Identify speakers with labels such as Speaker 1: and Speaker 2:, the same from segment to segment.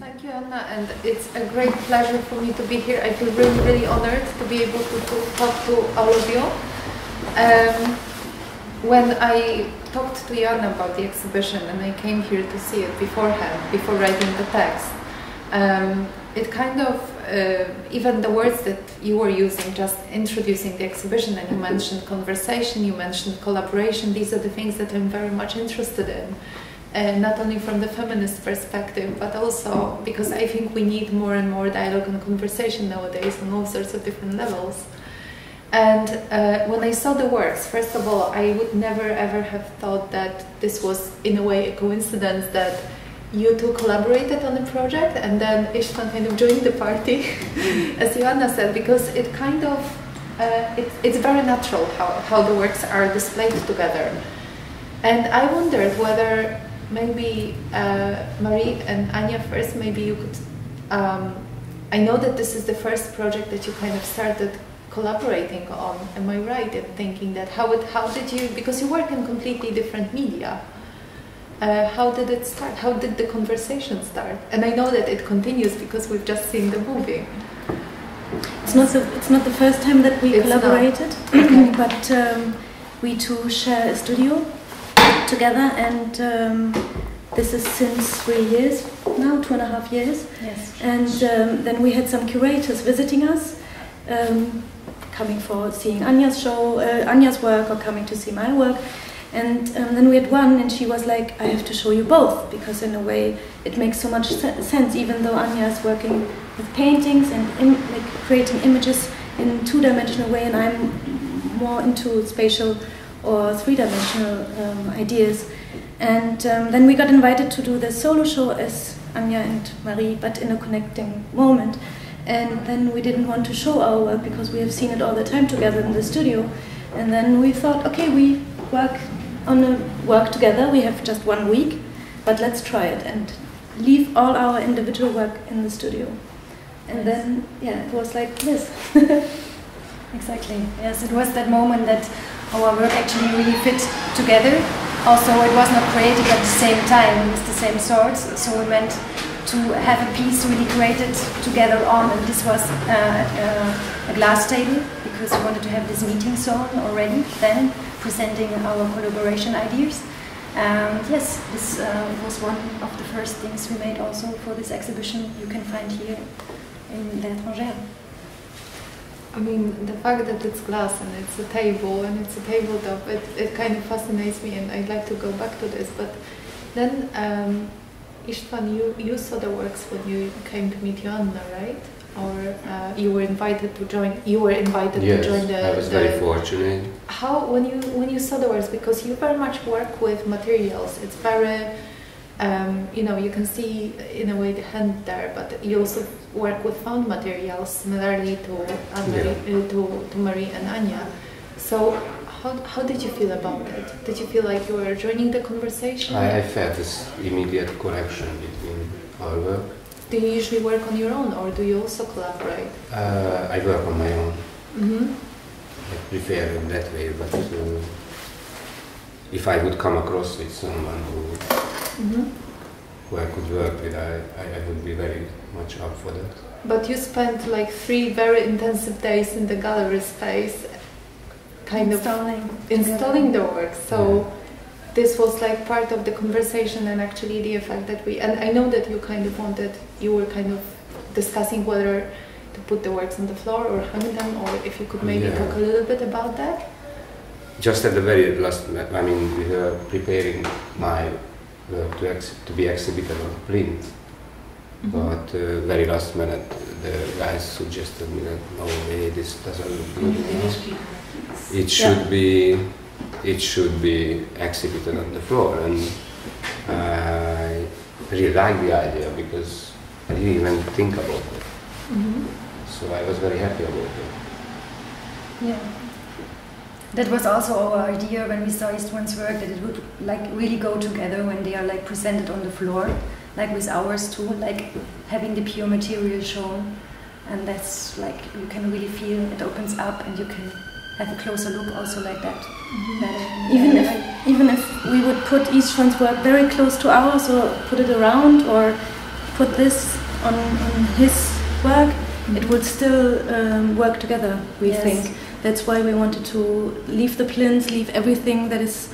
Speaker 1: Thank you, Anna, and it's a great pleasure for me to be here. I feel really, really honored to be able to, to talk to all of you. Um, when I talked to Jan about the exhibition and I came here to see it beforehand, before writing the text, um, it kind of, uh, even the words that you were using, just introducing the exhibition, and you mentioned conversation, you mentioned collaboration, these are the things that I'm very much interested in. Uh, not only from the feminist perspective, but also because I think we need more and more dialogue and conversation nowadays on all sorts of different levels. And uh, when I saw the works, first of all, I would never ever have thought that this was, in a way, a coincidence that you two collaborated on the project and then István kind of joined the party, as Joanna said, because it kind of, uh, it, it's very natural how, how the works are displayed together. And I wondered whether maybe uh, Marie and Anja first, maybe you could, um, I know that this is the first project that you kind of started collaborating on. Am I right in thinking that? How, it, how did you, because you work in completely different media, uh, how did it start? How did the conversation start? And I know that it continues because we've just seen the movie.
Speaker 2: It's not the, it's not the first time that we it's collaborated, okay. but um, we two share a studio together and um, this is since three years now, two and a half years.
Speaker 1: Yes.
Speaker 2: And um, then we had some curators visiting us. Um, coming for seeing Anja's show, uh, Anja's work, or coming to see my work. And um, then we had one, and she was like, I have to show you both, because in a way it makes so much se sense, even though Anja is working with paintings and like creating images in two dimensional way, and I'm more into spatial or three dimensional um, ideas. And um, then we got invited to do the solo show as Anja and Marie, but in a connecting moment. And then we didn't want to show our work because we have seen it all the time together in the studio. And then we thought, okay, we work on a work together. We have just one week, but let's try it and leave all our individual work in the studio. And yes. then, yeah, it was like this.
Speaker 3: exactly. Yes, it was that moment that our work actually really fit together. Also, it was not created at the same time with the same sorts, so we meant to have a piece really created together on, and this was uh, uh, a glass table because we wanted to have this meeting zone already then, presenting our collaboration ideas. And yes, this uh, was one of the first things we made also for this exhibition you can find here in L'Étrangère.
Speaker 1: I mean, the fact that it's glass and it's a table and it's a tabletop, it, it kind of fascinates me and I'd like to go back to this. But then um, István, you, you saw the works when you came to meet Joanna, right? Or uh, you were invited to join. You were invited
Speaker 4: yes,
Speaker 1: to join the.
Speaker 4: I was
Speaker 1: the,
Speaker 4: very fortunate.
Speaker 1: How when you when you saw the works because you very much work with materials. It's very, um, you know, you can see in a way the hand there, but you also work with found materials similarly to Marie, yeah. uh, to to Marie and Anja. So how, how did you feel about it? Did you feel like you were joining the conversation?
Speaker 4: I, I felt this immediate connection between our work.
Speaker 1: Do you usually work on your own or do you also collaborate?
Speaker 4: Uh, I work on my own.
Speaker 1: Mm -hmm.
Speaker 4: I prefer it that way, but uh, if I would come across with someone who, -hmm. who I could work with, I, I, I would be very much up for that.
Speaker 1: But you spent like three very intensive days in the gallery space kind
Speaker 3: installing
Speaker 1: of installing the work. So yeah. this was like part of the conversation and actually the effect that we and I know that you kind of wanted you were kind of discussing whether to put the works on the floor or hang them or if you could maybe yeah. talk a little bit about that.
Speaker 4: Just at the very last, I mean, we were preparing my work to, ex to be exhibited on print. Mm -hmm. But uh, very last minute, the guys suggested me that no way, this doesn't look good. It should yeah. be it should be exhibited on the floor and I really like the idea because I didn't even think about it. Mm -hmm. So I was very happy about it.
Speaker 3: Yeah. That was also our idea when we saw István's work that it would like really go together when they are like presented on the floor, like with ours too, like having the pure material shown, and that's like you can really feel it opens up and you can have a closer look also like that. Mm -hmm.
Speaker 2: even if even if we would put István's work very close to ours or put it around or put this on, on his work, it would still um, work together, we
Speaker 3: Yes.
Speaker 2: think. That's why we wanted to leave the plinths, leave everything that is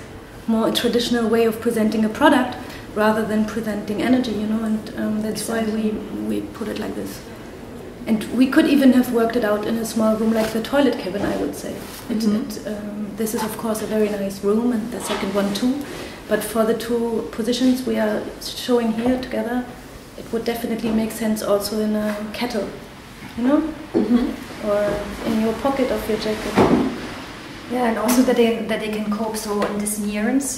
Speaker 2: more a traditional way of presenting a product rather than presenting energy, you know, and um, that's why we, we put it like this. And we could even have worked it out in a small room like the toilet cabin, I would say. It,
Speaker 1: Mhm.
Speaker 2: it, um, this is, of course, a very nice room, and the second one too. But for the two positions we are showing here together, it would definitely make sense also in a kettle, you know, or in your pocket of your jacket.
Speaker 3: Yeah, and also that they that they can cope so in this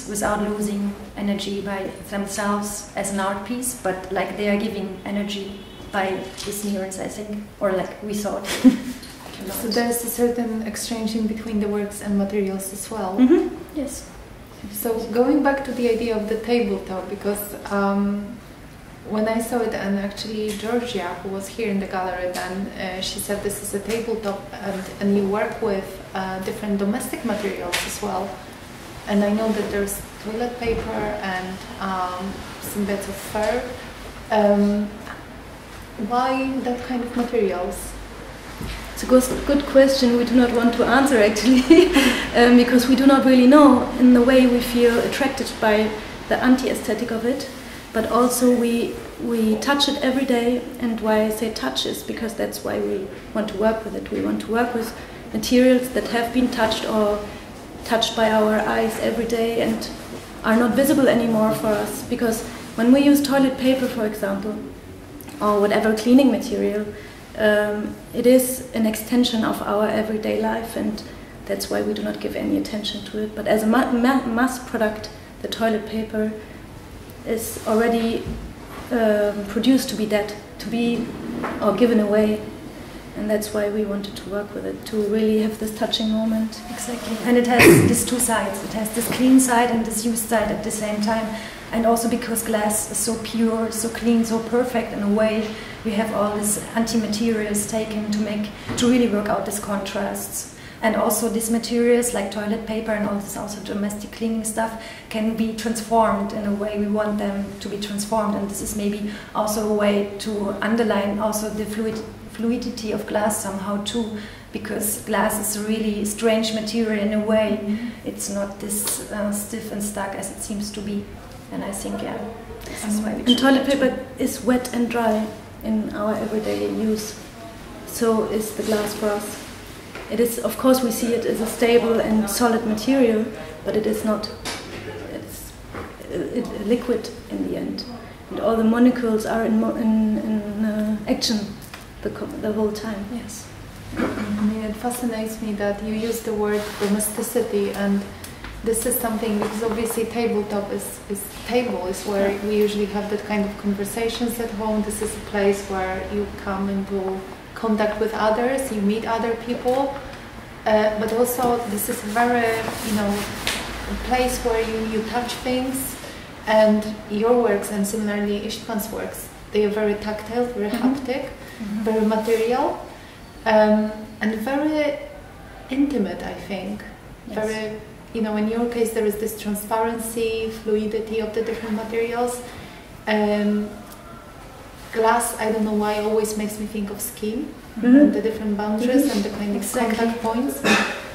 Speaker 3: without losing energy by themselves as an art piece, but like they are giving energy by neurons, I think, or like we thought.
Speaker 1: So there's a certain exchange in between the works and materials as well.
Speaker 2: Mm-hmm.
Speaker 3: yes.
Speaker 1: So going back to the idea of the tabletop, because um, when I saw it, and actually Georgia, who was here in the gallery then, uh, she said this is a tabletop, and, and you work with uh, different domestic materials as well. And I know that there's toilet paper and um, some bits of fur. Um, why that kind of materials?
Speaker 2: It's a good, question. We do not want to answer actually, um, because we do not really know. In the way we feel attracted by the anti-aesthetic of it, but also we we touch it every day. And why I say touch is because that's why we want to work with it. We want to work with materials that have been touched or touched by our eyes every day and are not visible anymore for us. Because when we use toilet paper, for example, or whatever cleaning material, um, it is an extension of our everyday life, and that's why we do not give any attention to it. But as a ma- ma- mass product, the toilet paper is already um, produced to be dead, to be or given away, and that's why we wanted to work with it to really have this touching moment.
Speaker 3: Exactly. And it has these two sides. It has this clean side and this used side at the same time. And also because glass is so pure, so clean, so perfect in a way, we have all these anti-materials taken to make to really work out these contrasts. And also these materials like toilet paper and all this also domestic cleaning stuff can be transformed in a way we want them to be transformed. And this is maybe also a way to underline also the fluid, fluidity of glass somehow too because glass is a really strange material in a way. It's not this uh, stiff and stuck as it seems to be. And I think, yeah, this is why we
Speaker 2: And toilet paper is wet and dry in our everyday use. So is the glass for us. It is, of course, we see it as a stable and solid material, but it is not. It's a, liquid in the end, and all the molecules are in, mo- in, in uh, action the, the whole time.
Speaker 3: Yes.
Speaker 1: I mean, it fascinates me that you use the word domesticity, and this is something because obviously tabletop is, is table is where we usually have that kind of conversations at home. This is a place where you come into contact with others, you meet other people, uh, but also this is a very you know a place where you, you touch things, and your works and similarly István's works they are very tactile, very
Speaker 2: Mhm.
Speaker 1: haptic, very material um, and very intimate, I think.
Speaker 3: Yes.
Speaker 1: Very, you know, in your case, there is this transparency, fluidity of the different materials. Um, glass, I don't know why, always makes me think of skin
Speaker 2: Mhm.
Speaker 1: and the different boundaries and the kind of
Speaker 3: Exactly.
Speaker 1: contact points.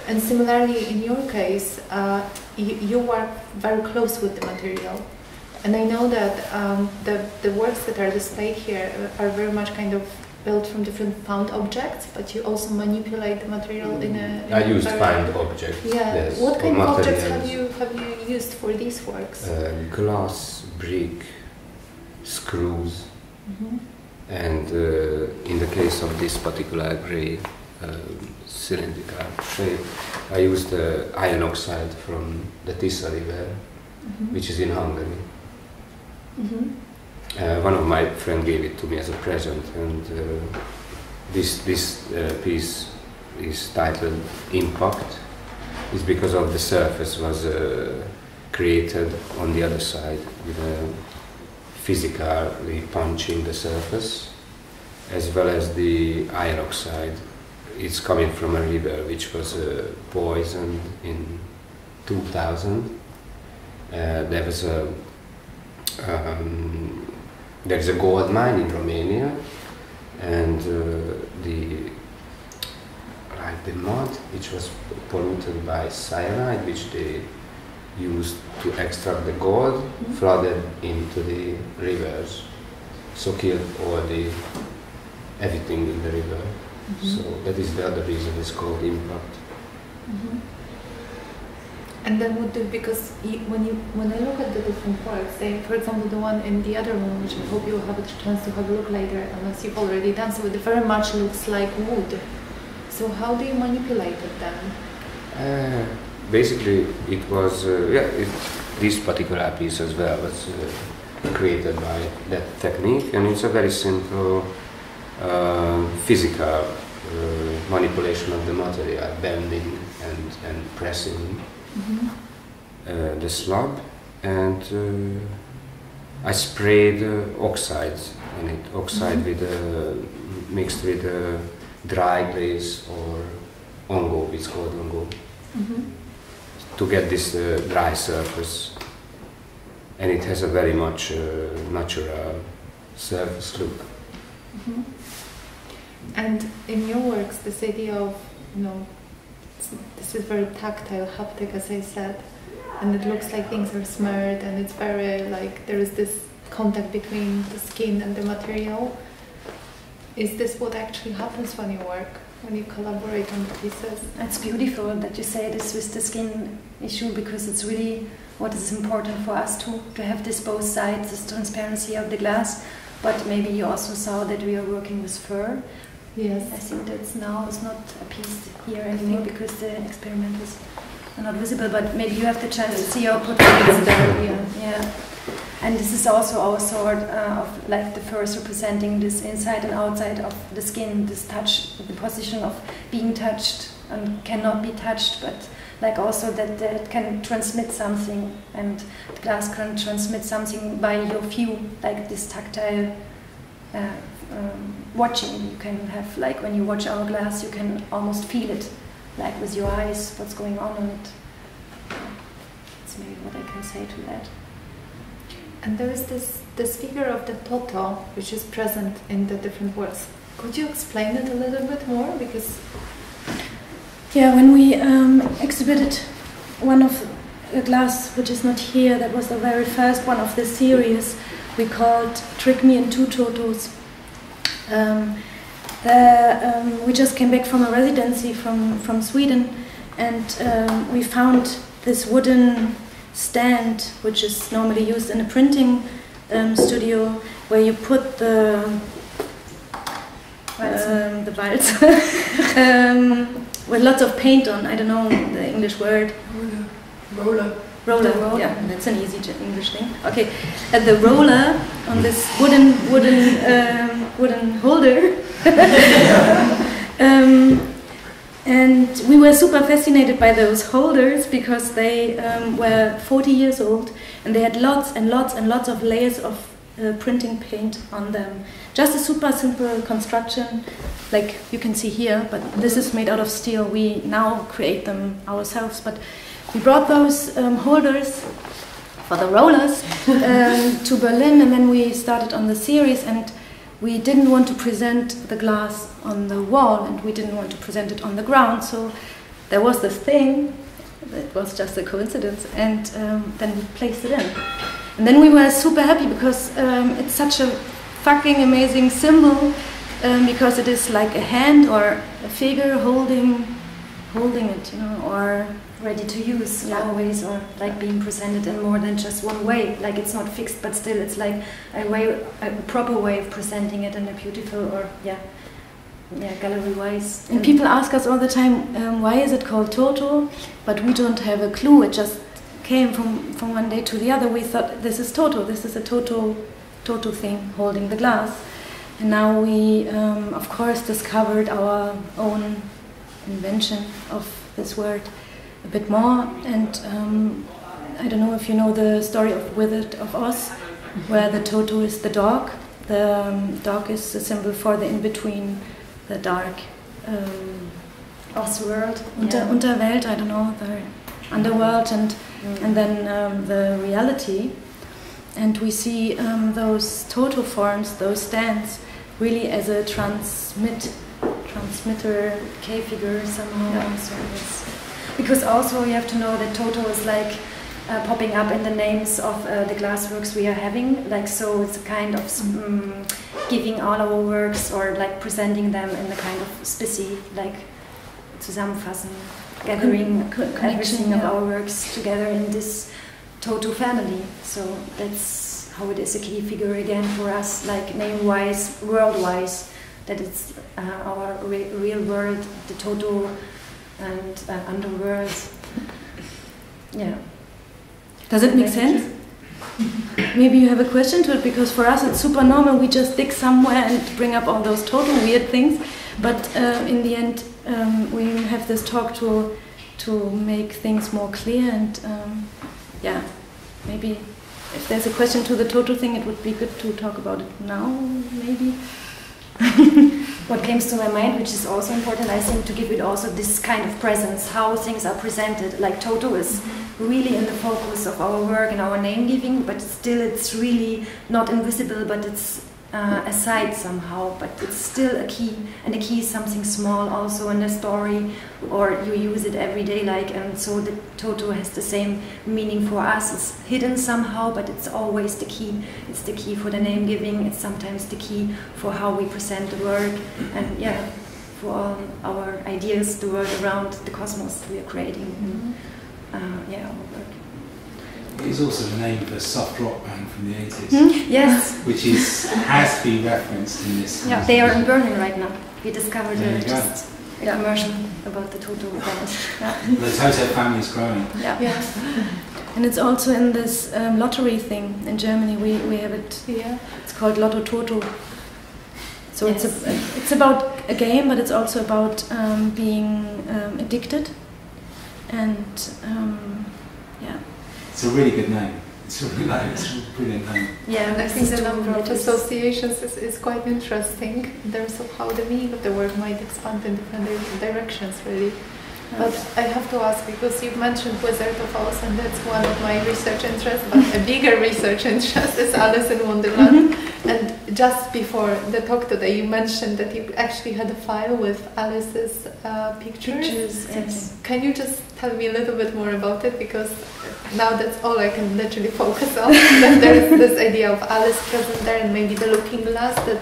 Speaker 1: And similarly, in your case, uh, you, you work very close with the material. And I know that um, the, the works that are displayed here are very much kind of built from different found objects, but you also manipulate the material in a. in
Speaker 4: I
Speaker 1: a
Speaker 4: used
Speaker 1: very-
Speaker 4: find objects.
Speaker 1: Yeah.
Speaker 4: Yes,
Speaker 1: what kind of objects have you have you used for these works?
Speaker 4: Uh, glass, brick, screws,
Speaker 1: Mhm.
Speaker 4: and uh, in the case of this particular grey um, cylindrical shape, I used uh, iron oxide from the Tisza River,
Speaker 1: Mhm.
Speaker 4: which is in Hungary.
Speaker 1: Mhm.
Speaker 4: Uh, one of my friends gave it to me as a present, and uh, this this uh, piece is titled Impact. It's because of the surface was uh, created on the other side with a physically punching the surface, as well as the iron oxide. It's coming from a river which was uh, poisoned in 2000. Uh, there was a um, there is a gold mine in Romania, and uh, the like the mud which was polluted by cyanide, which they used to extract the gold, mm-hmm. flooded into the rivers, so killed all the everything in the river. Mm-hmm. So that is the other reason it's called impact. Mm-hmm.
Speaker 1: And then would do because you, when you when I look at the different works, they, for example, the one in the other room, which I hope you will have a chance to have a look later, unless you've already done so, it very much looks like wood. So how do you manipulate it then?
Speaker 4: Uh, basically, it was uh, yeah. It, this particular piece as well was uh, created by that technique, and it's a very simple uh, physical manipulation of the material, bending and and pressing uh, the slab, and uh, I sprayed uh, oxides in it, oxide with uh, mixed with uh, dry glaze or engobe, it's called engobe, to get this uh, dry surface. And it has a very much uh, natural surface look.
Speaker 1: And in your works, this idea of you know, this is very tactile, haptic, as I said, and it looks like things are smeared, and it's very like there is this contact between the skin and the material. Is this what actually happens when you work, when you collaborate on the pieces?
Speaker 3: It's beautiful that you say this with the skin issue because it's really what is important for us to to have this both sides, this transparency of the glass. But maybe you also saw that we are working with fur.
Speaker 1: Yes.
Speaker 3: I think that's now is not a piece here anymore because the experiment is not visible. But maybe you have the chance to see our portraits. Yeah, yeah. And this is also our sort uh, of like the first representing this inside and outside of the skin, this touch, the position of being touched and cannot be touched, but like also that, that it can transmit something and the glass can transmit something by your view, like this tactile uh, um, watching. You can have like when you watch our glass, you can almost feel it, like with your eyes, what's going on on it. That's maybe what I can say to that.
Speaker 1: And there is this this figure of the Toto, which is present in the different works. Could you explain it a little bit more? Because
Speaker 2: Yeah, when we um, exhibited one of the glass which is not here, that was the very first one of the series, we called Trick Me in Two Totos. Um, the, um, we just came back from a residency from, from Sweden and um, we found this wooden stand which is normally used in a printing um, studio where you put the um, the waltz um, with lots of paint on. I don't know the English word.
Speaker 1: roller.
Speaker 2: Roller.
Speaker 3: Roller.
Speaker 2: Yeah, that's an easy English thing. Okay, and the roller on this wooden wooden um, wooden holder. um, and we were super fascinated by those holders because they um, were 40 years old and they had lots and lots and lots of layers of uh, printing paint on them. Just a super simple construction, like you can see here, but this is made out of steel. We now create them ourselves, but we brought those um, holders for the rollers um, to Berlin, and then we started on the series. And we didn't want to present the glass on the wall, and we didn't want to present it on the ground. So there was this thing. It was just a coincidence, and um, then we placed it in. And then we were super happy because um, it's such a fucking amazing symbol um, because it is like a hand or a figure holding holding it, you know, or
Speaker 3: ready to use
Speaker 2: Yeah.
Speaker 3: always or like being presented in more than just one way like it's not fixed but still it's like a way a proper way of presenting it in a beautiful or yeah yeah gallery wise
Speaker 2: And people ask us all the time, um, why is it called Toto? But we don't have a clue. It just came from, from one day to the other. We thought this is Toto. This is a Toto, Toto thing holding the glass. And now we, um, of course, discovered our own invention of this word a bit more. And um, I don't know if you know the story of Wizard of Oz, where the Toto is the dog. The um, dog is a symbol for the in between, the dark. Um,
Speaker 3: Oz world
Speaker 2: Unter,
Speaker 3: yeah.
Speaker 2: Unterwelt, I don't know, the underworld and
Speaker 3: Mm.
Speaker 2: and then um, the reality. and we see um, those Toto forms, those stands, really as a transmit transmitter K figure somehow.
Speaker 3: Yeah.
Speaker 2: So it's,
Speaker 3: Because also you have to know that Toto is like uh, popping up in the names of uh, the glassworks we are having. Like so, it's kind of um, giving all our works or like presenting them in a kind of specie, like zusammenfassen, gathering
Speaker 2: Con-
Speaker 3: everything
Speaker 2: connection,
Speaker 3: of our works together in this Toto family. So that's how it is a key figure again for us, like name-wise, world-wise, that it's uh, our re- real world, the Toto and uh, underworld. Yeah.
Speaker 2: Does it make sense? Maybe you have a question to it because for us it's super normal. We just dig somewhere and bring up all those total weird things. But uh, in the end, um, we have this talk to to make things more clear. And um, yeah, maybe if there's a question to the Toto thing, it would be good to talk about it now. Maybe.
Speaker 3: What comes to my mind, which is also important, I think, to give it also this kind of presence, how things are presented. Like Toto is really in the focus of our work and our name giving, but still it's really not invisible, but it's uh, aside somehow. But it's still a key, and the key is something small also in the story, or you use it every day. Like, and so the Toto has the same meaning for us. It's hidden somehow, but it's always the key. It's the key for the name giving. It's sometimes the key for how we present the work, and yeah, for all our ideas, the world around the cosmos we are creating. And, uh, yeah, our work.
Speaker 5: It is also the name of a soft rock band from the 80s,
Speaker 2: Hmm?
Speaker 3: Yes,
Speaker 5: which is has been referenced in this.
Speaker 3: yeah, they are in Berlin right now. We discovered
Speaker 5: There go.
Speaker 3: just a commercial about the Toto band.
Speaker 5: The Toto family is growing.
Speaker 3: Yeah.
Speaker 1: Yeah,
Speaker 2: And it's also in this um, lottery thing in Germany. We, we have it.
Speaker 1: yeah.
Speaker 2: It's called Lotto Toto. So it's a, it's about a game, but it's also about um, being um, addicted. And um, yeah,
Speaker 5: It's a really good name. It's a really it's a brilliant name.
Speaker 3: Yeah,
Speaker 1: And I think
Speaker 3: is
Speaker 1: the
Speaker 3: true.
Speaker 1: number of
Speaker 3: It is-
Speaker 1: associations is, is quite interesting in terms of how the meaning of the word might expand in different directions, really. But I have to ask because you've mentioned Wizard of Oz, and that's one of my research interests. But a bigger research interest is Alice in Wonderland. And just before the talk today, you mentioned that you actually had a file with Alice's uh, pictures.
Speaker 3: Pictures, yes.
Speaker 1: Can you just tell me a little bit more about it? Because now that's all I can literally focus on. that there is this idea of Alice present there, and maybe the looking glass that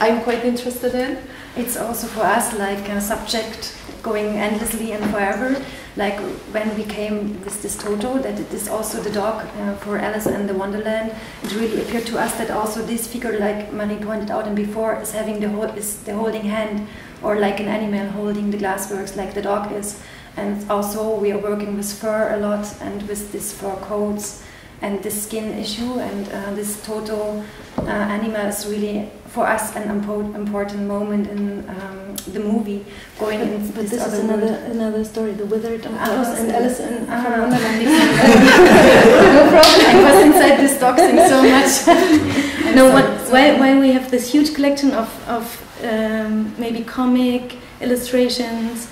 Speaker 1: I'm quite interested in.
Speaker 3: It's also for us like a subject going endlessly and forever. Like when we came with this Toto, that it is also the dog uh, for Alice in the Wonderland. It really appeared to us that also this figure, like Mani pointed out and before, is having the is the holding hand, or like an animal holding the glassworks, like the dog is. And also we are working with fur a lot and with these fur coats and this skin issue and uh, this Toto uh, animal is really for us an impo- important moment in um, the movie going
Speaker 2: but,
Speaker 3: into
Speaker 2: but
Speaker 3: this,
Speaker 2: this is
Speaker 3: other
Speaker 2: another
Speaker 3: world.
Speaker 2: another story. The Withered of
Speaker 3: Ah,
Speaker 2: Oz and
Speaker 3: so-
Speaker 2: Alice in
Speaker 3: Ah.
Speaker 2: from Wonderland.
Speaker 3: no problem. I was inside this dog thing so much.
Speaker 2: No, what, why, why we have this huge collection of, of um, maybe comic illustrations,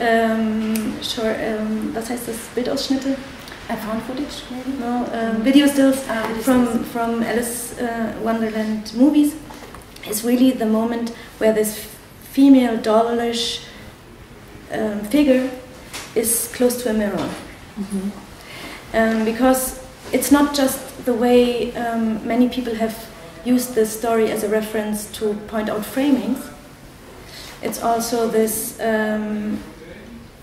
Speaker 2: um, short, um, was heißt das, Bildausschnitte?
Speaker 3: I found footage maybe.
Speaker 2: No, um, video stills
Speaker 3: Ah, video
Speaker 2: from,
Speaker 3: stills.
Speaker 2: from Alice uh, Wonderland movies is really the moment where this female dollish um, figure is close to a mirror. Um, because it's not just the way um, many people have used this story as a reference to point out framings. It's also this um,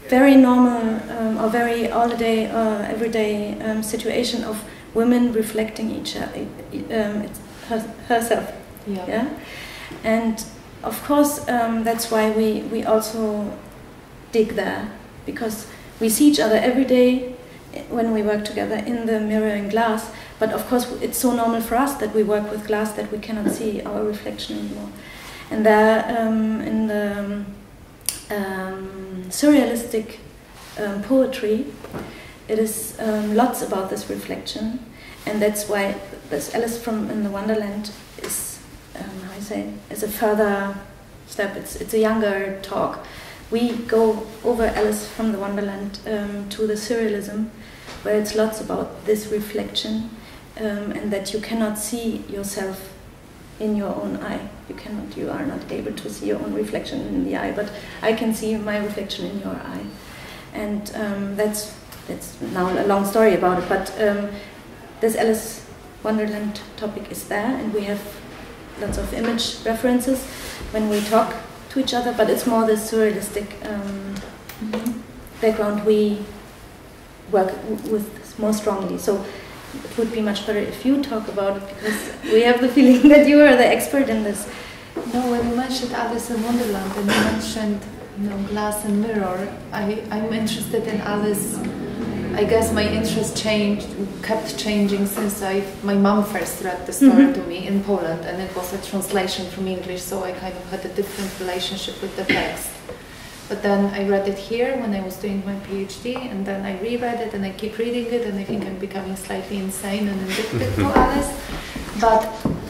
Speaker 2: very normal um, or very all day, uh, everyday um, situation of women reflecting each other, um, it's her, herself. Yeah, and of course um, that's why we we also dig there because we see each other every day when we work together in the mirror and glass. But of course, it's so normal for us that we work with glass that we cannot see our reflection anymore. And there, um, in the um, surrealistic um, poetry, it is um, lots about this reflection, and that's why this Alice from in the Wonderland is, um, how I say, is a further step. It's it's a younger talk. We go over Alice from the Wonderland um, to the surrealism, where it's lots about this reflection, and that you cannot see yourself in your own eye. You cannot, you are not able to see your own reflection in the eye, but I can see my reflection in your eye, and um, that's that's now a long story about it. But um, this Alice Wonderland topic is there, and we have lots of image references when we talk to each other. But it's more the surrealistic um, background we work with more strongly. So it would be much better if you talk about it because we have the feeling that you are the expert in this.
Speaker 1: No, when you mentioned Alice in Wonderland and you mentioned, you know, glass and mirror, I, I'm interested in Alice. I guess my interest changed, kept changing since I, my mom first read the story
Speaker 2: Mhm.
Speaker 1: to me in Poland, and it was a translation from English, so I kind of had a different relationship with the text. But then I read it here when I was doing my PhD, and then I reread it, and I keep reading it, and I think I'm becoming slightly insane and addicted to Alice. But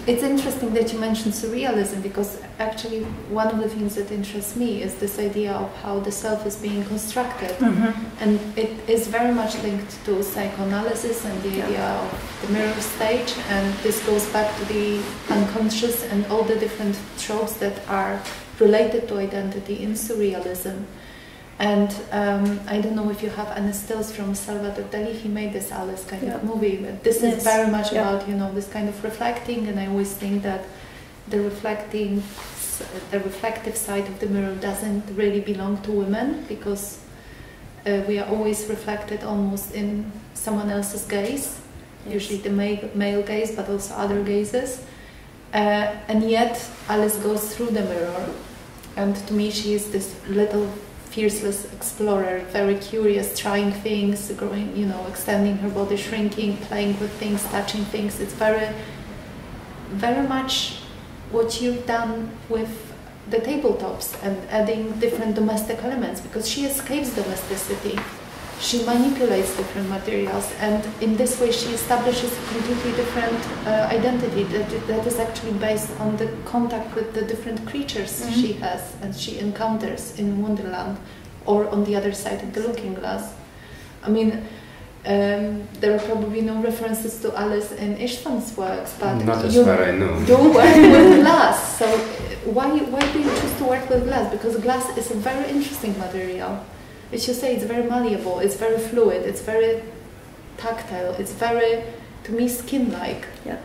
Speaker 1: it's interesting that you mentioned surrealism because actually one of the things that interests me is this idea of how the self is being constructed, mm-hmm. and it is very much linked to psychoanalysis and the
Speaker 2: Yeah.
Speaker 1: idea of the mirror stage. And this goes back to the unconscious and all the different tropes that are related to identity in surrealism. And um, I don't know if you have any stills from Salvador Dali. He made this Alice kind
Speaker 2: Yeah.
Speaker 1: of movie. But this
Speaker 2: Yes.
Speaker 1: is very much
Speaker 2: Yeah.
Speaker 1: about you know this kind of reflecting. And I always think that the reflecting, the reflective side of the mirror doesn't really belong to women because uh, we are always reflected almost in someone else's gaze, usually the male, male gaze, but also other gazes. Uh, and yet Alice goes through the mirror, and to me she is this little fearless explorer, very curious, trying things, growing, you know, extending her body, shrinking, playing with things, touching things. It's very, very much what you've done with the tabletops and adding different domestic elements because she escapes domesticity. She manipulates different materials, and in this way, she establishes a completely different uh, identity that, that is actually based on the contact with the different creatures
Speaker 2: Mhm.
Speaker 1: she has and she encounters in Wonderland or on the other side of the looking glass. I mean, um, there are probably no references to Alice in István's works, but
Speaker 4: Not as
Speaker 1: you
Speaker 4: far I know.
Speaker 1: do work with glass. So uh, why why do you choose to work with glass? Because glass is a very interesting material. As you say, it's very malleable. It's very fluid. It's very tactile. It's very, to me, skin-like. Yeah.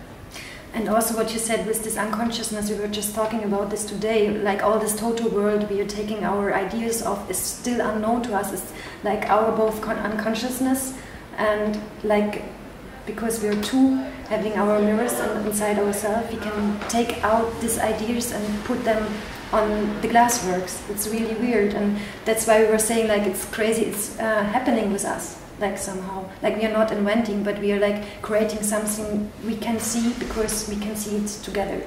Speaker 3: And also what you said with this unconsciousness, we were just talking about this today, like all this Toto world we are taking our ideas of is still unknown to us. It's like our both con- unconsciousness and like because we are two having our mirrors inside ourselves, we can take out these ideas and put them on the glassworks. It's really weird, and that's why we were saying like it's crazy. It's uh, happening with us, like somehow, like we are not inventing, but we are like creating something we can see because we can see it together.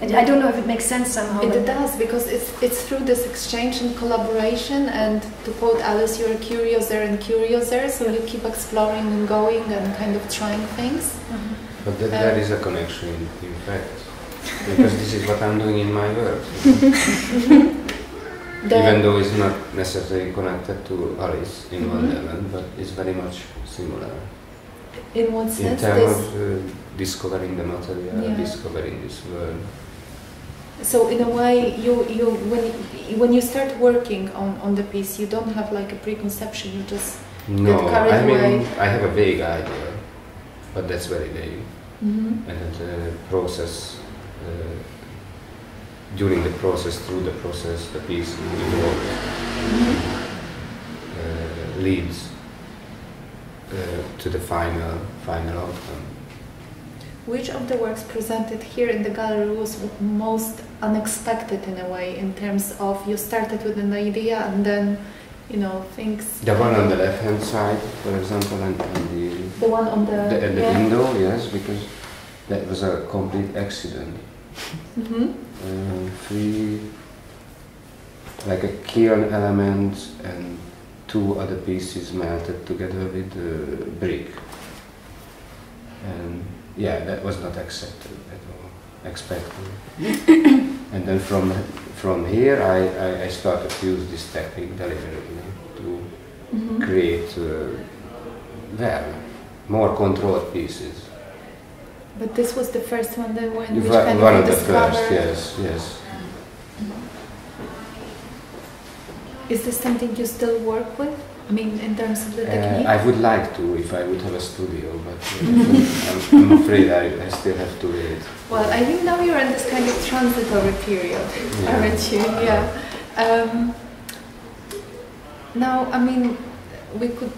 Speaker 3: And I don't know if it makes sense somehow.
Speaker 1: It does because it's it's through this exchange and collaboration. And to quote Alice, you're curiouser and curiouser, so you keep exploring and going and kind of trying things.
Speaker 4: But that,
Speaker 1: Um,
Speaker 4: there is a connection, in, in fact, because this is what I'm doing in my work. Even though it's not necessarily connected to Alice in
Speaker 1: Mhm.
Speaker 4: Wonderland, but it's very much similar
Speaker 1: in what sense?
Speaker 4: in
Speaker 1: terms
Speaker 4: of uh, discovering the material,
Speaker 1: Yeah.
Speaker 4: discovering this world.
Speaker 1: so in a way, you you when when you start working on on the piece, you don't have like a preconception. You just
Speaker 4: No, I mean
Speaker 1: away.
Speaker 4: I have a vague idea, but that's very vague.
Speaker 1: Mhm.
Speaker 4: and the process during the process through the process the piece evolves uh, leads uh, to the final final outcome
Speaker 1: Which of the works presented here in the gallery was most unexpected in a way, in terms of you started with an idea and then, you know, things.
Speaker 4: the one on the left hand side for example and, and the
Speaker 1: The one on the.
Speaker 4: the, the
Speaker 1: yeah.
Speaker 4: window yes because that was a complete accident
Speaker 1: Mhm.
Speaker 4: uh, three like a kiln element and two other pieces melted together with uh, brick and yeah that was not accepted at all expected and then from from here I, I, I started to use this technique deliberately to
Speaker 1: Mhm.
Speaker 4: create uh, well more controlled pieces
Speaker 1: But this was the first one that when which kind
Speaker 4: one
Speaker 1: of
Speaker 4: of the
Speaker 1: discovered.
Speaker 4: first, yes, yes.
Speaker 1: Is this something you still work with? I mean, in terms of the
Speaker 4: Uh,
Speaker 1: technique?
Speaker 4: I would like to if I would have a studio, but uh, I'm, I'm afraid I, I still have to wait.
Speaker 1: Well, I think now you're in this kind of transitory period,
Speaker 4: Yeah.
Speaker 1: aren't you? Yeah. Um, now, I mean, we could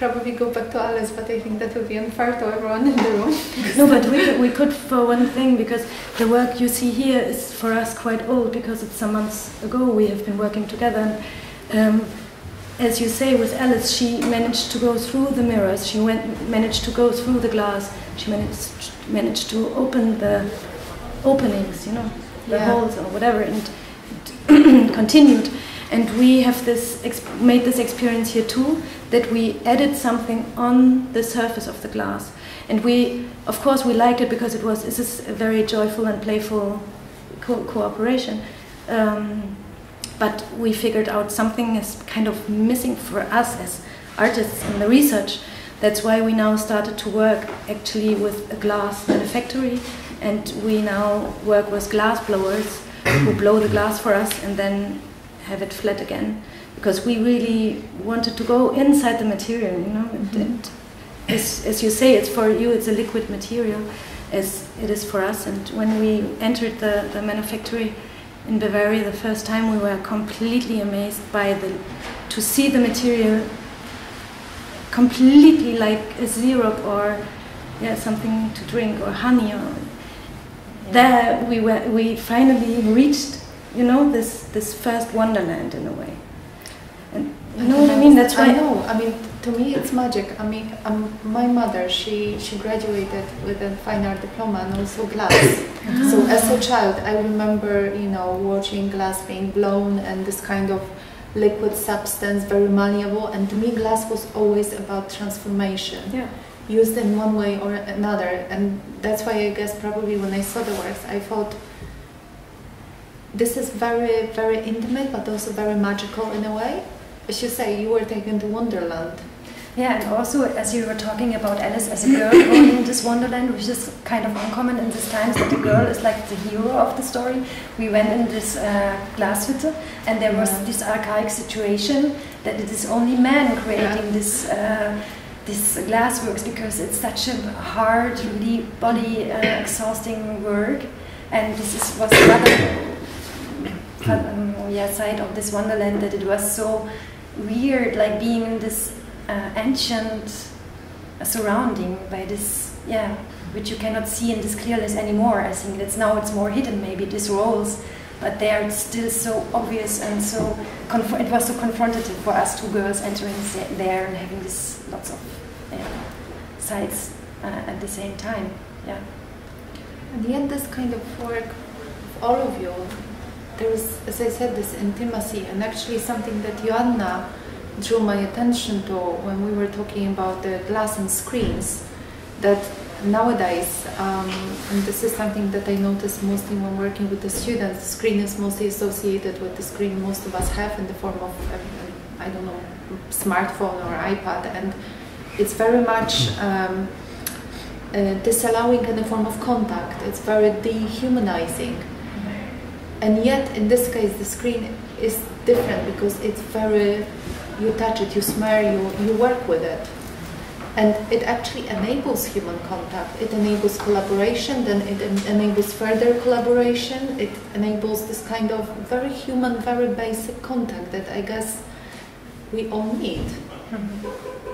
Speaker 1: probably go back to Alice, but I think that would be unfair to everyone in the room.
Speaker 2: No, but we could, we could for one thing because the work you see here is for us quite old because it's some months ago we have been working together. And, um, as you say, with Alice, she managed to go through the mirrors. She went, managed to go through the glass. She managed managed to open the openings, you know, the
Speaker 1: Yeah.
Speaker 2: holes or whatever, and continued. And we have this made this experience here too that we added something on the surface of the glass, and we, of course, we liked it because it was this is a very joyful and playful co- cooperation. Um, but we figured out something is kind of missing for us as artists in the research. That's why we now started to work actually with a glass manufactory, and we now work with glass blowers who blow the glass for us and then have it flat again. Because we really wanted to go inside the material, you know. It-
Speaker 1: Mhm.
Speaker 2: it- as, as you say, it's for you, it's a liquid material, as it is for us. And when we entered the, the manufactory, in Bavaria the first time we were completely amazed by the to see the material completely like a syrup or yeah something to drink or honey or there we were we finally reached you know this this first wonderland in a way and you know what I mean that's why.
Speaker 1: I know. I mean, to me, it's magic. I mean, um, my mother, she she graduated with a fine art diploma and also glass. so as a child, I remember, you know, watching glass being blown and this kind of liquid substance, very malleable. And to me, glass was always about transformation,
Speaker 2: yeah
Speaker 1: used in one way or another. And that's why I guess probably when I saw the works, I thought. This is very, very intimate, but also very magical in a way. As you say, you were taken to Wonderland.
Speaker 3: Yeah, and also as you were talking about Alice as a girl going in this wonderland, which is kind of uncommon in these times, that the girl is like the hero of the story. We went in this uh, Glashütte, and there was
Speaker 1: Yeah.
Speaker 3: this archaic situation that it is only men creating
Speaker 1: Yeah.
Speaker 3: this. Uh, this glassworks because it's such a hard, really body uh, exhausting work, and this is, was another um, yeah, side of this wonderland that it was so weird, like being in this uh, ancient surrounding by this, yeah, which you cannot see in this clearness anymore. I think that's now it's more hidden, maybe these roles, but they are still so obvious and so. It was so confrontative for us two girls entering there and having this lots of yeah, sides uh, at the same time. Yeah.
Speaker 1: And end, this kind of work all of you, there's, as I said, this intimacy, and actually something that Joanna drew my attention to when we were talking about the glass and screens. That nowadays, um, and this is something that I notice mostly when working with the students, the screen is mostly associated with the screen most of us have in the form of, I don't know, smartphone or iPad, and it's very much. Um, uh, disallowing form of contact. It's very dehumanizing. And yet, in this case, the screen is different because it's very, you touch it, you smell, you, you work with it. And it actually enables human contact. It enables collaboration, then it en- enables further collaboration. It enables this kind of very human, very basic contact that I guess we all need.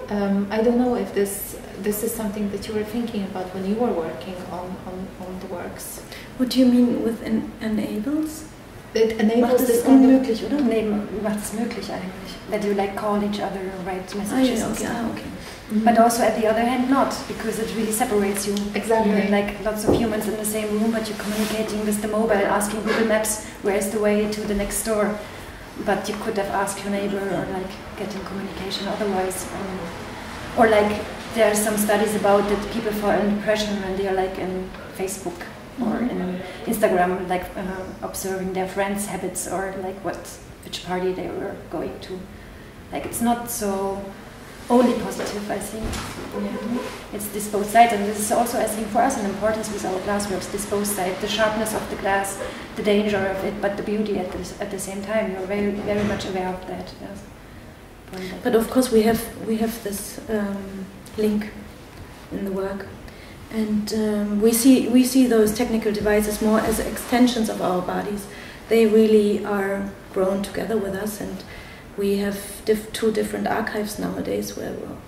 Speaker 1: Um, I don't know if this this is something that you were thinking about when you were working on, on, on the works.
Speaker 2: what do you mean with en enables
Speaker 1: It
Speaker 2: macht
Speaker 1: enables
Speaker 2: es
Speaker 1: kind of
Speaker 2: unmöglich oder
Speaker 3: Nee, macht es möglich eigentlich. That you like call each other, write
Speaker 2: ah,
Speaker 3: messages
Speaker 2: yeah,
Speaker 3: and
Speaker 2: okay, ah, okay.
Speaker 3: But also at the other hand, not because it really separates you.
Speaker 1: Exactly.
Speaker 3: You're like lots of humans in the same room, but you're communicating with the mobile, asking Google Maps where is the way to the next store. But you could have asked your neighbor or like get in communication otherwise. Um, or like there are some studies about that people fall in depression when they are like in Facebook or in Instagram, like uh, observing their friends' habits or like what which party they were going to. Like it's not so only positive, I think. Yeah. It's this both sides, and this is also, I think, for us an importance with our glassworks, this both sides, the sharpness of the glass, the danger of it, but the beauty at the, at the same time. You're very, very much aware of that. Yes.
Speaker 2: But of course, we have we have this um, link in the work, and um, we see we see those technical devices more as extensions of our bodies. They really are grown together with us, and we have diff two different archives nowadays, where well,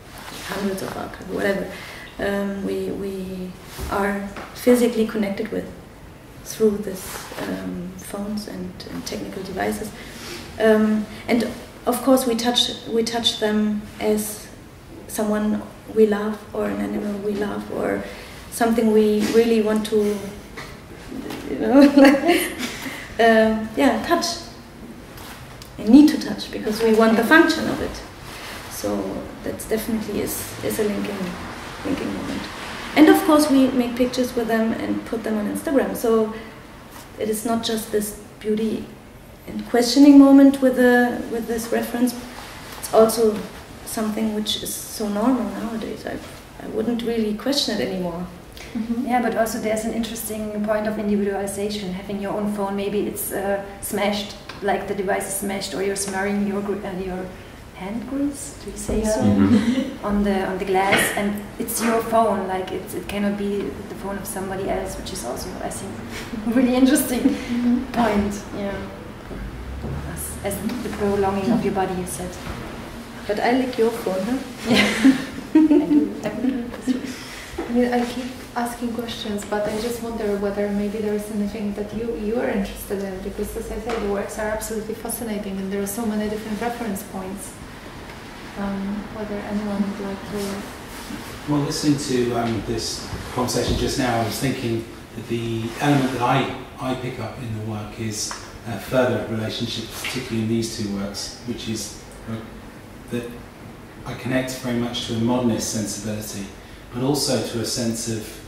Speaker 2: hundreds of archives, whatever. Um, we we are physically connected with through this um, phones and, and, technical devices, um, and of course we touch we touch them as someone we love or an animal we love or something we really want to you know um, yeah touch. And need to touch because we want the function of it. So that's definitely is, is a linking linking moment. And of course we make pictures with them and put them on instagram. So it is not just this beauty and questioning moment with the with this reference. It's also something which is so normal nowadays. I I wouldn't really question it anymore.
Speaker 3: Mm -hmm. Yeah, but also there's an interesting point of individualization. Having your own phone, maybe it's uh, smashed, like the device is smashed, or you're smearing your uh, your hand grease. Do you say so? Mm -hmm. on the on the glass, and it's your phone. Like it's, it cannot be the phone of somebody else, which is also I think really interesting mm -hmm. point. Yeah as the prolonging of your body, you said.
Speaker 2: But I like your phone, huh?
Speaker 3: Yeah. I do.
Speaker 1: I mean, I keep asking questions, but I just wonder whether maybe there is anything that you you are interested in, because as I say, the works are absolutely fascinating, and there are so many different reference points. Um, whether anyone would like to.
Speaker 5: Well, listening to um, this conversation just now, I was thinking that the element that I I pick up in the work is uh, further relationships, particularly in these two works, which is uh, that I connect very much to a modernist sensibility, but also to a sense of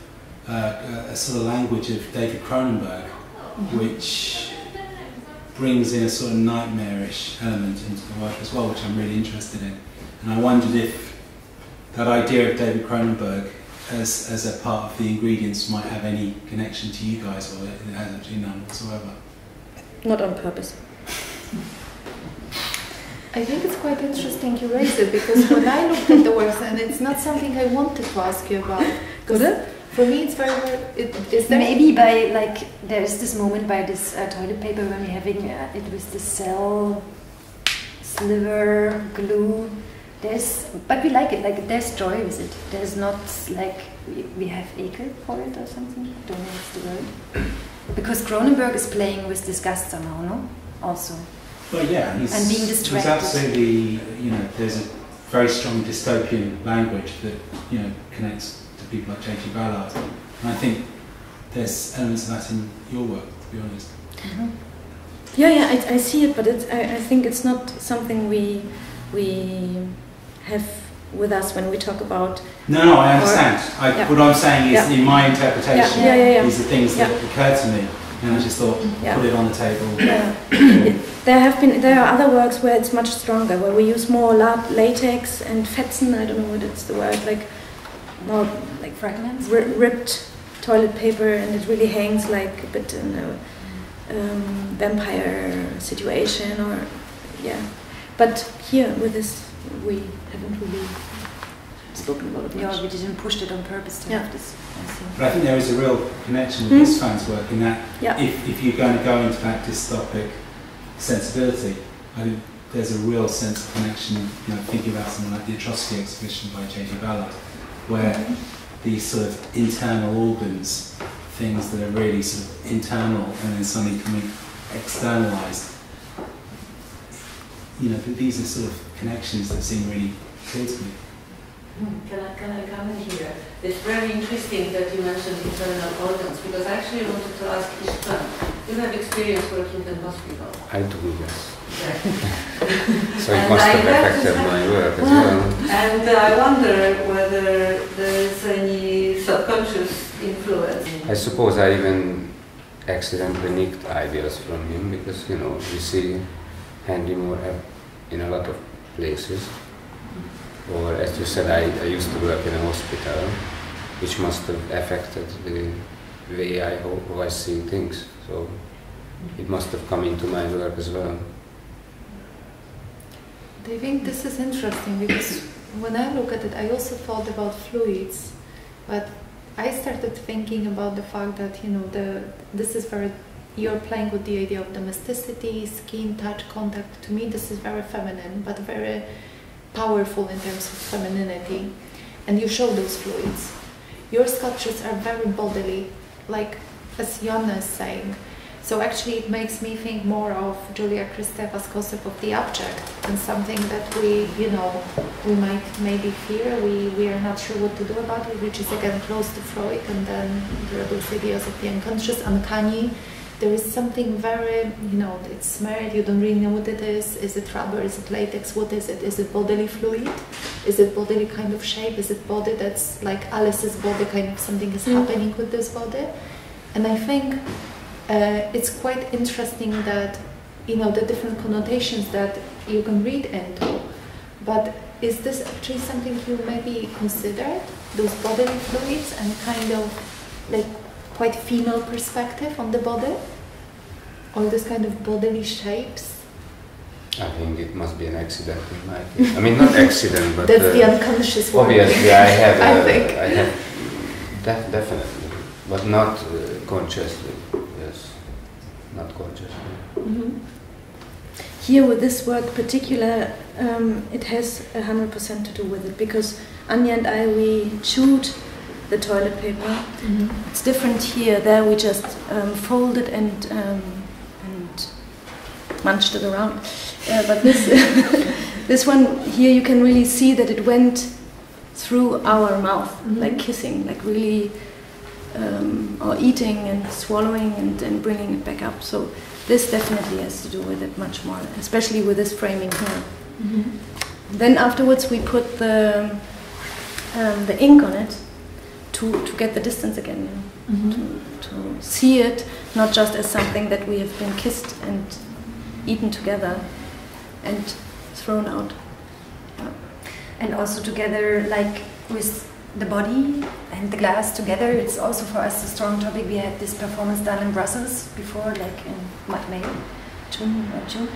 Speaker 5: uh, a sort of language of David Cronenberg, mm-hmm. which brings in a sort of nightmarish element into the work as well, which I'm really interested in. And I wondered if that idea of David Cronenberg as, as a part of the ingredients might have any connection to you guys, or it has actually none whatsoever.
Speaker 2: Not on purpose.
Speaker 1: I think it's quite interesting you raised it because when I looked at the works, and it's not something I wanted to ask you about.
Speaker 2: It?
Speaker 1: For me, it's very. It,
Speaker 3: is there maybe by like there's this moment by this uh, toilet paper when we're having uh, it with the cell sliver glue. There's, but we like it. Like there's joy with it. There's not like we, we have acre for it or something. I don't know what's the word. Because Cronenberg is playing with disgust somehow, no? Also.
Speaker 5: Well, yeah, he's,
Speaker 3: and being distracted.
Speaker 5: He's absolutely, you know, there's a very strong dystopian language that, you know, connects to people like J.G. Ballard. And I think there's elements of that in your work, to be honest. Mm -hmm.
Speaker 2: Yeah, yeah, I, I see it, but it's, I, I think it's not something we we have with us when we talk about.
Speaker 5: No, no, I understand. Or, I, yeah. What I'm saying is, yeah. in my interpretation,
Speaker 2: yeah.
Speaker 5: these are things that occur to me, and I just thought, put it on the table.
Speaker 2: there have been there are other works where it's much stronger, where we use more latex and fetzen. I don't know what it's the word like, more like
Speaker 3: fragments,
Speaker 2: ripped toilet paper, and it really hangs like a bit in a um, vampire situation, or yeah. But here with this we haven't really spoken about it.
Speaker 3: Yeah, we didn't push it on purpose to yeah. have this.
Speaker 5: But I think there is a real connection with mm. István's work in that yeah. if, if you're going to go into that dystopic sensibility, I think there's a real sense of connection, you know, thinking about something like the Atrocity exhibition by J.G. Ballard, where mm -hmm. these sort of internal organs, things that are really sort of internal and then suddenly coming externalized, you know, these are sort of connections that seem really clear to me.
Speaker 6: Hmm, can I, can I come in here? It's very interesting that you mentioned internal organs because I actually wanted to ask István, you have experience working in hospital.
Speaker 4: I do, yes. so it must have affected my work as well.
Speaker 6: And I wonder whether there is any subconscious influence.
Speaker 4: I suppose I even accidentally nicked ideas from him because, you know, you see Henry Moore in a lot of places. or as you said, I, I used to work in a hospital, which must have affected the way I how I see things. So it must have come into my work as well.
Speaker 1: I think this is interesting because when I look at it, I also thought about fluids, but I started thinking about the fact that you know the this is very you're playing with the idea of domesticity, skin touch, contact. To me, this is very feminine, but very powerful in terms of femininity, and you show those fluids. Your sculptures are very bodily, like as Jana is saying. So actually, it makes me think more of Julia Kristeva's concept of the abject and something that we, you know, we might maybe fear. We we are not sure what to do about it, which is again close to Freud, and then are those ideas of the unconscious, uncanny. There is something very, you know, it's smelled. You don't really know what it is. Is it rubber? Is it latex? What is it? Is it bodily fluid? Is it bodily kind of shape? Is it body that's like Alice's body? Kind of something is
Speaker 2: Mm.
Speaker 1: happening with this body, and I think uh, it's quite interesting that you know the different connotations that you can read into but is this actually something you maybe considered those bodily fluids and kind of like quite female perspective on the body All this kind of bodily shapes
Speaker 4: I think it must be an accident in my case. I mean, not accident, but
Speaker 1: that's the
Speaker 4: uh,
Speaker 1: unconscious one
Speaker 4: obviously I have.
Speaker 1: I
Speaker 4: uh,
Speaker 1: think.
Speaker 4: I have def- definitely, but not uh, consciously. Yes, not consciously.
Speaker 1: Mhm.
Speaker 2: Here with this work particular, um, it has a hundred percent to do with it because Anja and I we chewed the toilet paper. It's different here. There we just um, fold it and um, and munched it around. Uh, but this this one here, you can really see that it went through our mouth,
Speaker 1: Mhm.
Speaker 2: like kissing, like really, um, or eating and swallowing and, and bringing it back up. So this definitely has to do with it much more, especially with this framing here.
Speaker 1: Mhm.
Speaker 2: Then afterwards we put the um, the ink on it to, to get the distance again, you know,
Speaker 1: Mhm.
Speaker 2: to, to see it not just as something that we have been kissed and eaten together and thrown out.
Speaker 3: and also together like with the body and the glass together it's also for us a strong topic we had this performance done in brussels before like in Ma- may june or june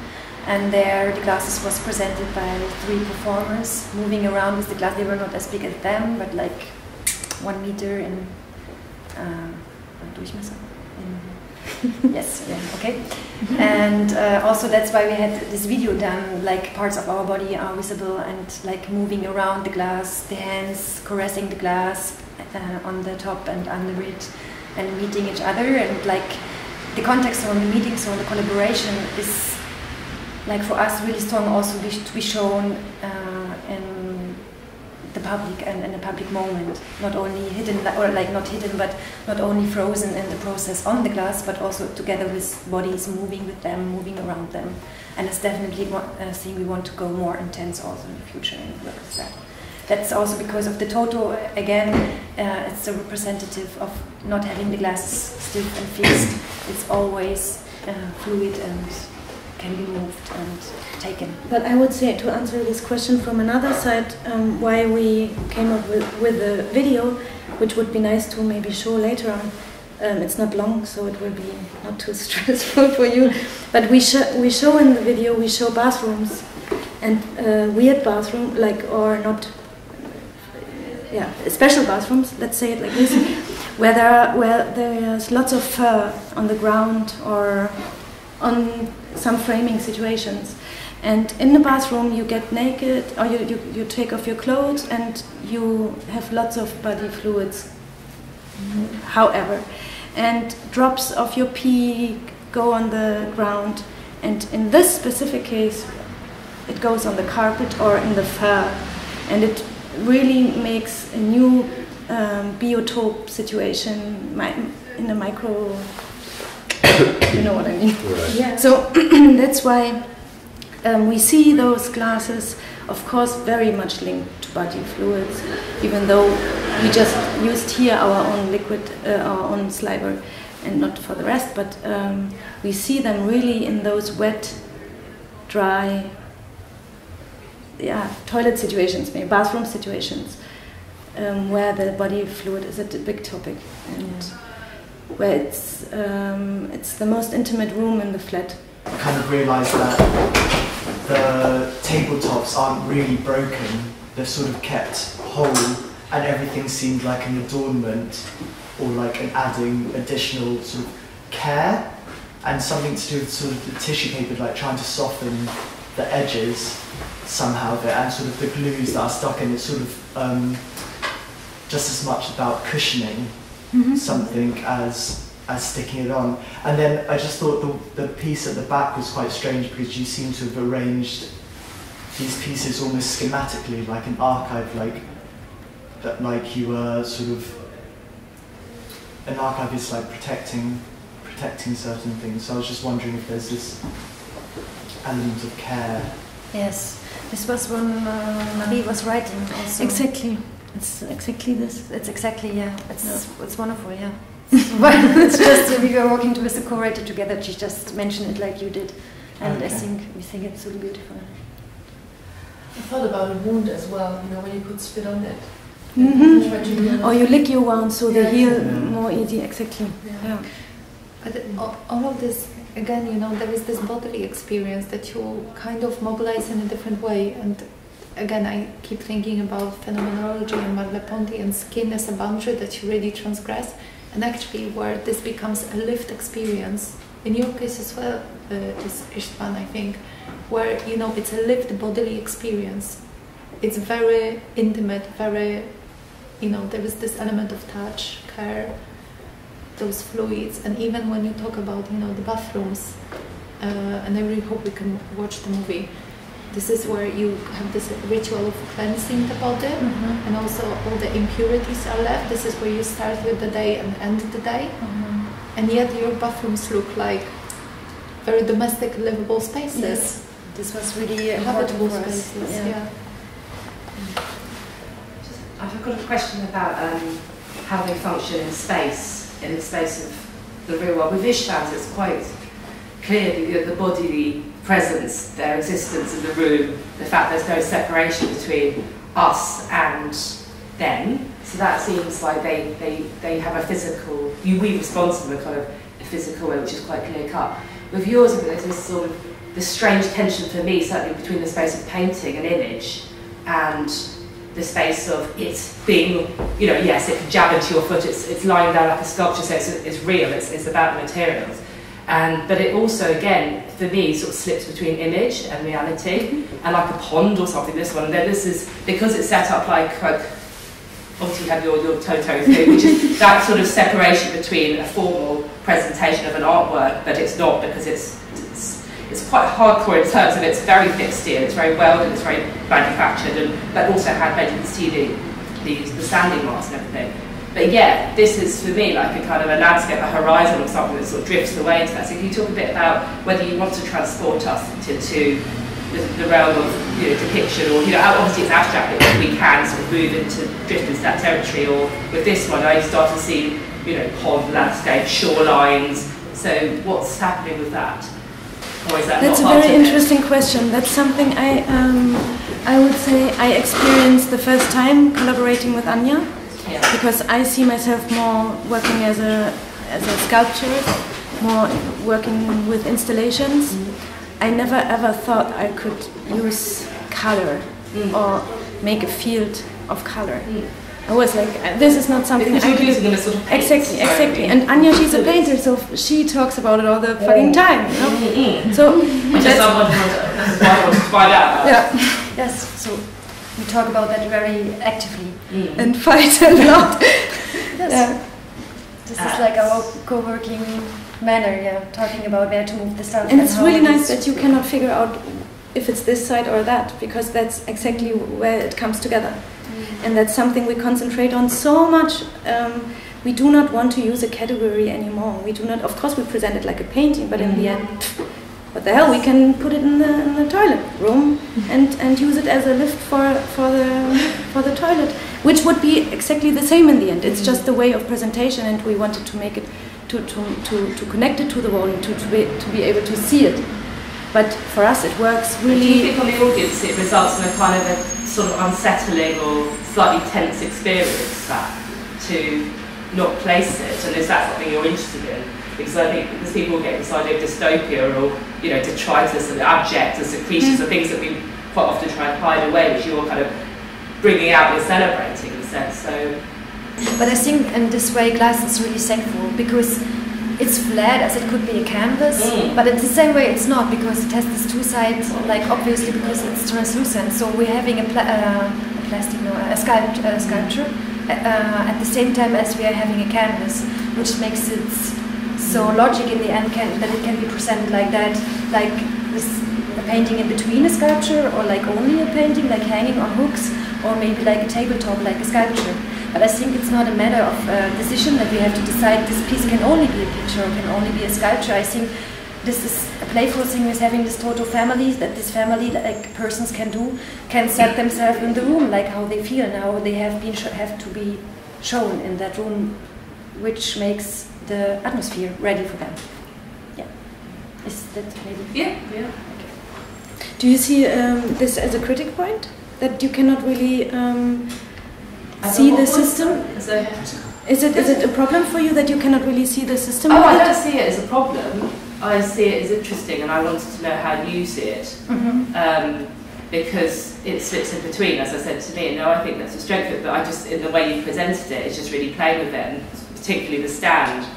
Speaker 3: and there the glasses was presented by three performers moving around with the glass they were not as big as them but like one meter in uh, durchmesser in yes yeah okay. And uh, also that's why we had this video done like parts of our body are visible and like moving around the glass the hands caressing the glass uh, on the top and under it and meeting each other and like the context on the meetings so the collaboration is like for us really strong. Also to be shown the public and in a public moment not only hidden or like not hidden but not only frozen in the process on the glass but also together with bodies moving with them moving around them. And it's definitely one thing we want to go more intense also in the future and work with that. That's also because of the toto again uh, it's a representative of not having the glass stiff and fixed. It's always uh, fluid and can be moved and taken
Speaker 2: But I would say to answer this question from another side, um, why we came up with, with a video, which would be nice to maybe show later on. Um, it's not long, so it will be not too stressful for you. But we show we show in the video we show bathrooms, and uh, weird bathroom like or not, yeah, special bathrooms. Let's say it like this, where there are, where there's lots of fur on the ground or on some framing situations. And in the bathroom, you get naked, or you, you, you take off your clothes, and you have lots of body fluids. However, and drops of your pee go on the ground, and in this specific case, it goes on the carpet or in the fur, and it really makes a new um, biotope situation in a micro. You know what I mean?
Speaker 4: Right.
Speaker 1: yeah
Speaker 2: So that's why um, we see those glasses, of course, very much linked to body fluids, even though we just used here our own liquid, uh, our own sliver, and not for the rest. But um, we see them really in those wet, dry yeah toilet situations, maybe bathroom situations, um, where the body fluid is a big topic and where it's um, it's the most intimate room in the flat.
Speaker 7: I kind of realised that the tabletops aren't really broken. They're sort of kept whole, and everything seemed like an adornment or like an adding additional sort of care and something to do with sort of the tissue paper, like trying to soften the edges somehow there, and sort of the glues that are stuck in. It's sort of um, just as much about cushioning something as as sticking it on. And then I just thought the, the piece at the back was quite strange because you seem to have arranged these pieces almost schematically, like an archive, like that, like you were sort of. An archive is like protecting, protecting certain things. So I was just wondering if there's this element of care.
Speaker 3: Yes, this was when uh, Marie was writing also.
Speaker 2: Exactly, it's exactly this.
Speaker 3: It's exactly, yeah. It's, it's wonderful, yeah. it's just we were working with the curator together. She just mentioned it like you did, and I think we think it's really beautiful.
Speaker 6: I thought about a wound as well, you know, when you put spit on it.
Speaker 2: Mhm.
Speaker 6: Try to do
Speaker 2: Or you lick your wound so they heal
Speaker 7: Yeah.
Speaker 2: more easy. Exactly. Yeah.
Speaker 1: But all- all of this, again, you know, there is this bodily experience that you kind of mobilize in a different way. And again, I keep thinking about phenomenology and Merleau-Ponty and skin as a boundary that you really transgress. And actually, where this becomes a lived experience, in your case as well, uh, is István, I think, where, you know, it's a lived bodily experience. It's very intimate, very, you know, there is this element of touch, care, those fluids and even when you talk about you know the bathrooms uh, and I really hope we can watch the movie this is where you have this ritual of cleansing the body
Speaker 3: Mm-hmm.
Speaker 1: and also all the impurities are left this is where you start with the day and end the day and yet your bathrooms look like very domestic livable spaces
Speaker 3: Yes, this was really important
Speaker 1: habitable
Speaker 3: for us.
Speaker 1: spaces
Speaker 3: Yeah.
Speaker 1: yeah.
Speaker 8: I've got a question about um, how they function in space, in the space of the real world. With István's, it's quite clear the, the bodily presence, their existence in the room, the fact there's no separation between us and them. So that seems like they, they, they have a physical, you, we respond to them in a kind of a physical way, which is quite clear cut. With yours, there's this sort of this strange tension for me, certainly between the space of painting an image and the space of it being, you know, yes, it can jab into your foot, it's, it's lying down like a sculpture, so it's, it's real, it's, it's about the materials. And, but it also, again, for me, sort of slips between image and reality, and like a pond or something, this one. And then this is, because it's set up like, like obviously you have your, your Toto thing, which is that sort of separation between a formal presentation of an artwork, but it's not because it's, it's, it's quite hardcore in terms of it's very thick steel, it's very welded, it's very manufactured, and but also handmade. You can see the, the, the sanding marks and everything. But yeah, this is for me like a kind of a landscape, a horizon or something that sort of drifts away into that. So can you talk a bit about whether you want to transport us to, to the, the realm of you know, depiction or, you know, obviously it's abstract, but we can sort of move into, drift into that territory or with this one I start to see, you know, pond landscape, shorelines. So what's happening with that? Or is that
Speaker 2: That's a very interesting question. That's something I um, I would say I experienced the first time collaborating with Anja
Speaker 8: Yeah.
Speaker 2: because I see myself more working as a as a sculptor, more working with installations. I never ever thought I could use color
Speaker 8: Mm.
Speaker 2: or make a field of color. I was like, uh, this is not something
Speaker 8: Because
Speaker 2: I
Speaker 8: you're
Speaker 2: could
Speaker 8: using sort of
Speaker 2: Exactly, exactly. And Anja, she's a painter, so she talks about it all the fucking time. You know?
Speaker 8: Mm-mm.
Speaker 2: So
Speaker 8: Which is
Speaker 2: that's-
Speaker 8: someone who wants to- why I want to find out
Speaker 2: yeah,
Speaker 3: Yes, so we talk about that very actively.
Speaker 8: Mm.
Speaker 2: and fight a lot.
Speaker 3: Yes.
Speaker 2: Yeah.
Speaker 3: This is like our co-working manner, yeah, talking about where to move the stuff.
Speaker 2: And it's
Speaker 3: how
Speaker 2: really
Speaker 3: it
Speaker 2: nice that you cannot figure out if it's this side or that, because that's exactly where it comes together. And that's something we concentrate on so much. Um, we do not want to use a category anymore. We do not, of course, we present it like a painting, but in the end, pff, what the hell? We can put it in the, in the toilet room and, and use it as a lift for, for, the, for the toilet, which would be exactly the same in the end. It's just the way of presentation, and we wanted to make it to, to, to, to connect it to the wall and to, to, be, to be able to see it. But for us, it works really.
Speaker 8: Do you think on the audience it results in a kind of a sort of unsettling or slightly tense experience that to not place it? And is that something you're interested in? Because I think because people get this idea of dystopia or you know detritus and abject and secretions mm. are things that we quite often try and hide away, which you're kind of bringing out and celebrating in a sense. So
Speaker 3: But I think in this way glass is really thankful because it's flat as it could be a canvas,
Speaker 8: Mm.
Speaker 3: but in the same way it's not because it has this two sides, like obviously because it's translucent. So we're having a, pla- uh, a plastic, no, a, sculpt- a sculpture uh, at the same time as we are having a canvas, which makes it so logic in the end can, that it can be presented like that, like with a painting in between a sculpture, or like only a painting, like hanging on hooks, or maybe like a tabletop, like a sculpture. But I think it's not a matter of uh, decision that we have to decide this piece can only be a picture or can only be a sculpture. I think this is a playful thing with having this total family that this family like persons can do can set themselves in the room like how they feel and how they have been sh- have to be shown in that room which makes the atmosphere ready for them yeah is that maybe
Speaker 8: yeah, yeah.
Speaker 2: Do you see um, this as a critic point? That you cannot really um, see the system?
Speaker 8: So,
Speaker 2: Is it, is it a problem for you that you cannot really see the system?
Speaker 8: oh, I don't see it as a problem. I see it as interesting, and I wanted to know how you see it.
Speaker 3: mm-hmm.
Speaker 8: um, because it slips in between, as I said to me. No, I think that's a strength of it, but I just, in the way you presented it, it's just really playing with it, and particularly the stand.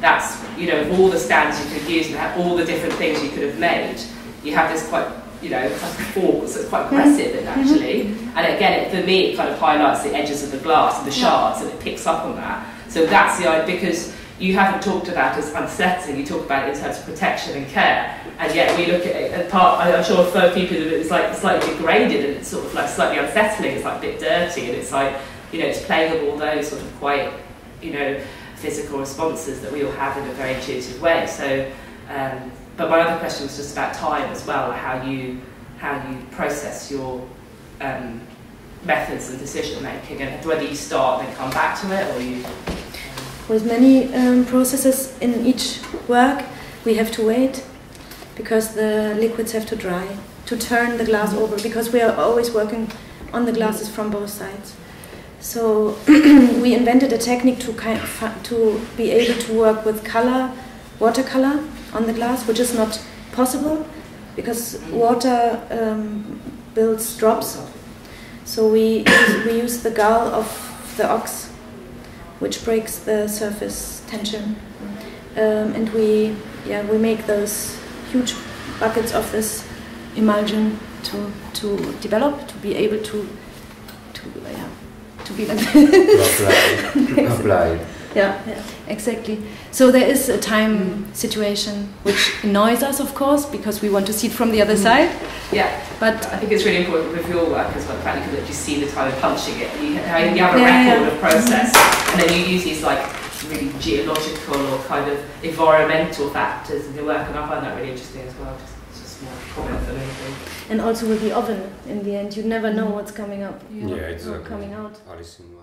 Speaker 8: That's, you know, of all the stands you could use and all the different things you could have made, you have this quite, you know, kind of fork that's quite aggressive in actually. And again, it, for me, it kind of highlights the edges of the glass and the shards, and it picks up on that. So that's the idea, because you haven't talked about as unsettling, you talk about it in terms of protection and care. And yet we look at it as part, I'm sure for people it's like slightly degraded and it's sort of like slightly unsettling, it's like a bit dirty and it's like, you know, it's playing with all those sort of quite, you know, physical responses that we all have in a very intuitive way. So, um, but my other question was just about time as well, how you, how you process your um, methods and decision making and whether you start and then come back to it or you...
Speaker 2: With many um, processes in each work, we have to wait because the liquids have to dry to turn the glass over because we are always working on the glasses from both sides. So we invented a technique to kind of, to be able to work with color, watercolor on the glass, which is not possible because water um, builds drops. So we we use the gall of the ox which breaks the surface tension. Um, and we, yeah, we make those huge buckets of this emulsion to, to develop, to be able to, to, yeah, to be like
Speaker 4: apply, apply.
Speaker 2: Yeah, yeah, exactly. So there is a time situation which annoys us, of course, because we want to see it from the other mm. side.
Speaker 8: Yeah,
Speaker 2: But
Speaker 8: I think it's really important with your work as well, the fact you can actually see the time of punching it. You, you have a
Speaker 2: Yeah,
Speaker 8: record
Speaker 2: yeah.
Speaker 8: of mm-hmm. process, and then you use these like really geological or kind of environmental factors in your work, and I find that really interesting as well. Just, just more comment than anything.
Speaker 2: and also with the oven in the end, you never know what's coming up
Speaker 4: Yeah,
Speaker 2: or
Speaker 4: exactly.
Speaker 2: coming out.
Speaker 4: Alice in Wonderland.